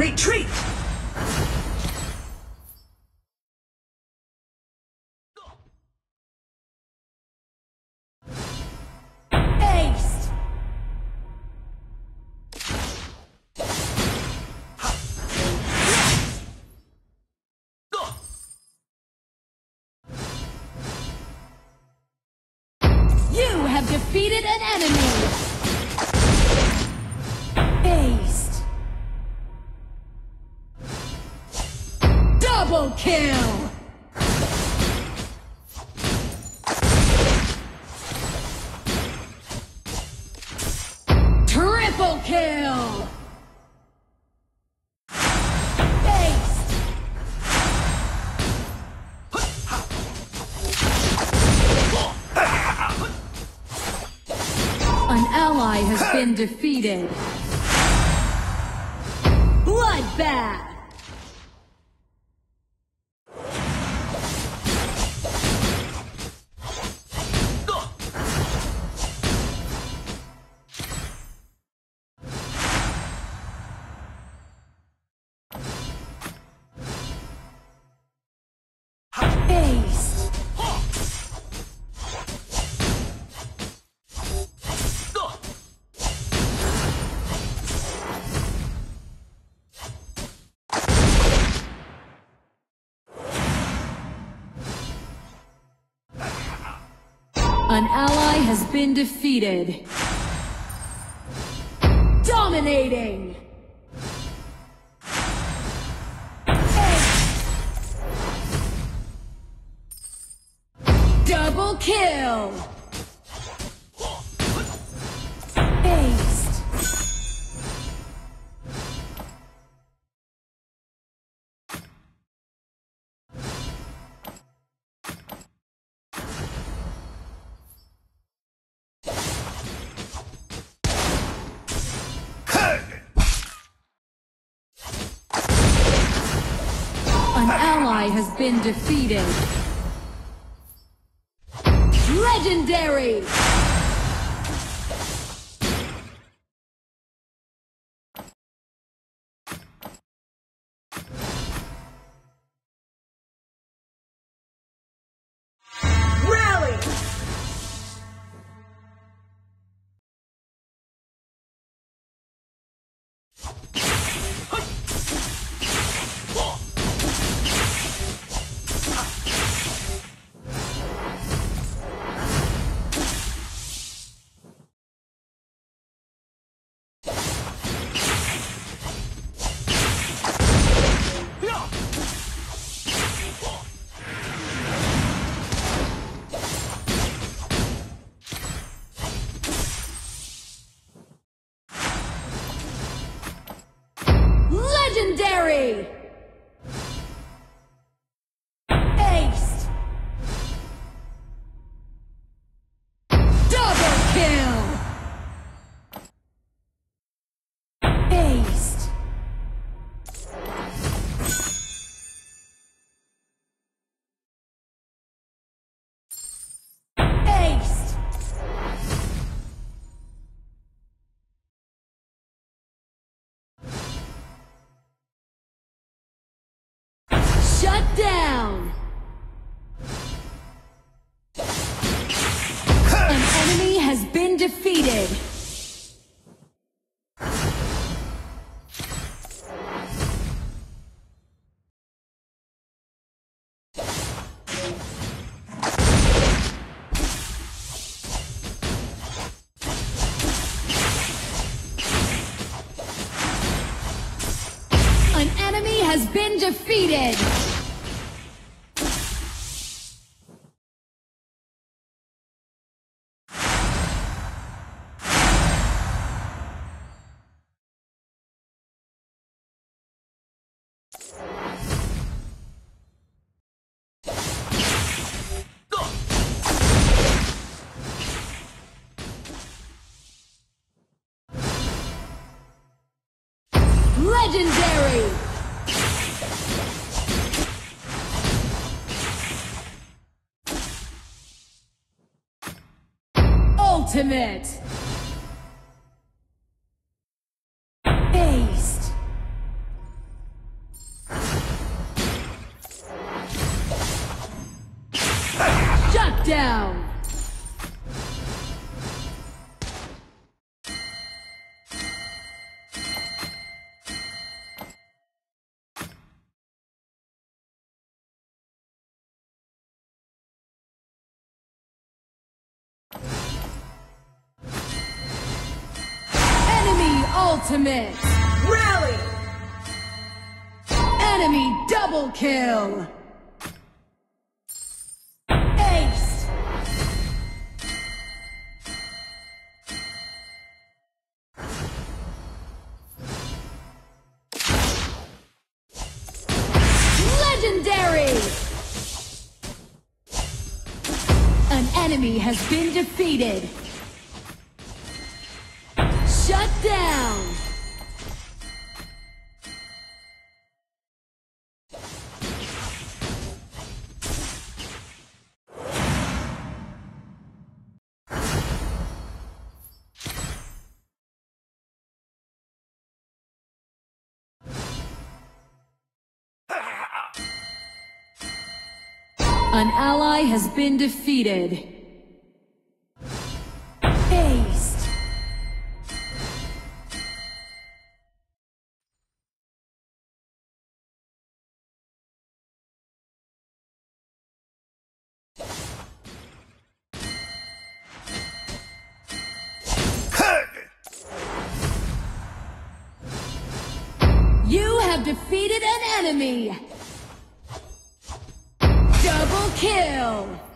Retreat! Ace! You have defeated an enemy! Double kill! Triple kill! An ally has been defeated. Bloodbath! An ally has been defeated. Dominating! Double kill! Ally has been defeated. Legendary! Defeated! An enemy has been defeated! Legendary! Ultimate! Ultimate. Rally! Enemy double kill. Ace. Legendary. An enemy has been defeated. Down. An ally has been defeated. Enemy! Double kill!